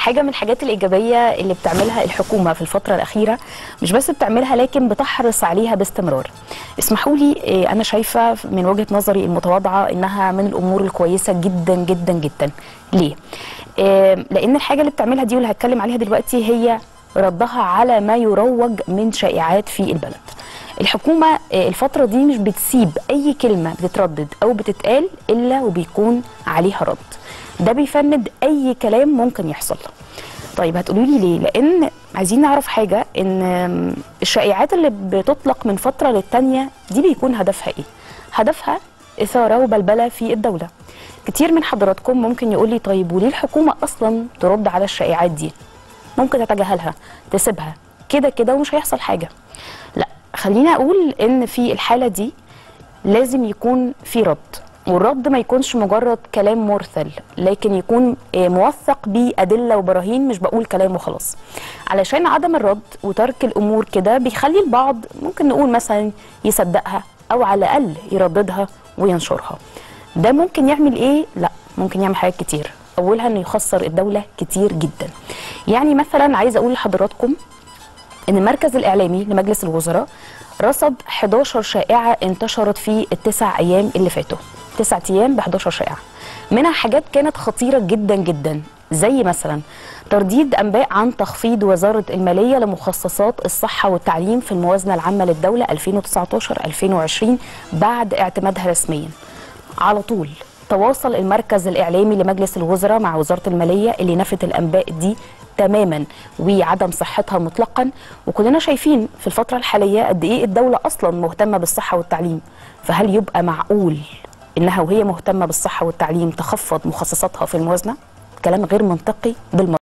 حاجة من الحاجات الإيجابية اللي بتعملها الحكومة في الفترة الأخيرة مش بس بتعملها لكن بتحرص عليها باستمرار. اسمحوا لي إيه، أنا شايفة من وجهة نظري المتواضعة إنها من الأمور الكويسة جدا جدا جدا. ليه؟ إيه، لأن الحاجة اللي بتعملها دي واللي هتكلم عليها دلوقتي هي ردها على ما يروج من شائعات في البلد. الحكومة آه، الفترة دي مش بتسيب أي كلمة بتتردد أو بتتقال إلا وبيكون عليها رد. ده بيفند أي كلام ممكن يحصل. طيب هتقولوا لي ليه؟ لأن عايزين نعرف حاجة إن الشائعات اللي بتطلق من فترة للتانية دي بيكون هدفها إيه؟ هدفها إثارة وبلبلة في الدولة. كتير من حضراتكم ممكن يقول لي طيب وليه الحكومة أصلا ترد على الشائعات دي؟ ممكن تتجاهلها تسيبها كده كده ومش هيحصل حاجة. لا خليني أقول إن في الحالة دي لازم يكون في رد. والرد ما يكونش مجرد كلام مرسل لكن يكون آه، موثق بأدلة وبراهين مش بقول كلام وخلاص. علشان عدم الرد وترك الأمور كده بيخلي البعض ممكن نقول مثلا يصدقها أو على الأقل يرددها وينشرها. ده ممكن يعمل إيه؟ لا ممكن يعمل حاجات كتير. أولها إنه يخسر الدولة كتير جدا. يعني مثلا عايز أقول لحضراتكم إن المركز الإعلامي لمجلس الوزراء رصد 11 شائعة انتشرت في التسع أيام اللي فاتوا. تسع أيام ب 11 شائعة. منها حاجات كانت خطيرة جدا جدا زي مثلا ترديد أنباء عن تخفيض وزارة المالية لمخصصات الصحة والتعليم في الموازنة العامة للدولة 2019 2020 بعد اعتمادها رسميا. على طول تواصل المركز الإعلامي لمجلس الوزراء مع وزارة المالية اللي نفت الأنباء دي تماما وعدم صحتها مطلقا. وكلنا شايفين في الفترة الحالية قد إيه الدولة أصلا مهتمة بالصحة والتعليم فهل يبقى معقول إنها وهي مهتمة بالصحة والتعليم تخفض مخصصاتها في الموازنة؟ كلام غير منطقي بالمرة